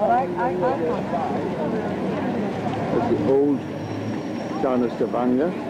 That's the old town of